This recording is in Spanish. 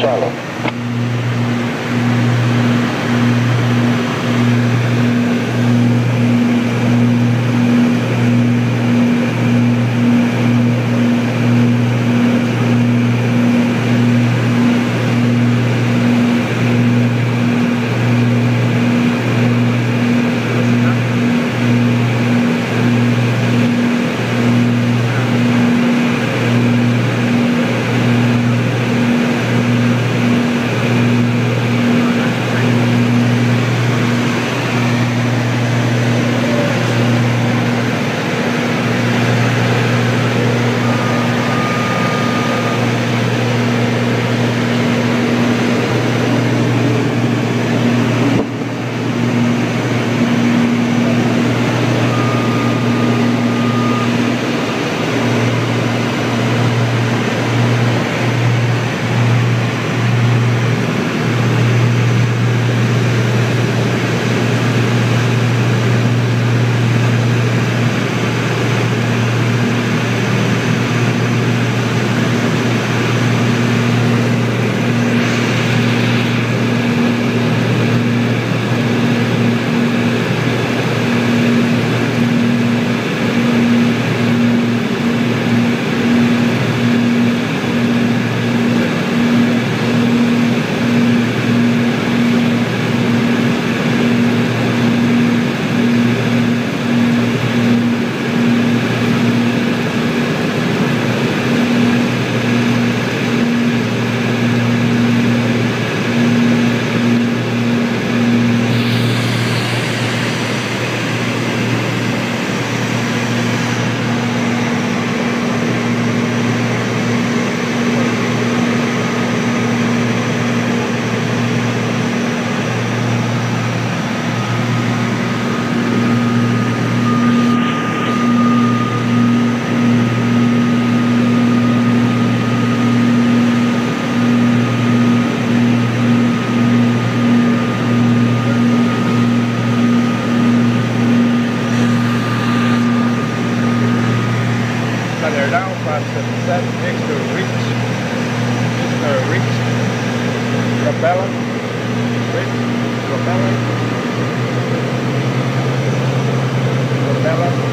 Шалом. Propeller. Switch. Propeller. Propeller.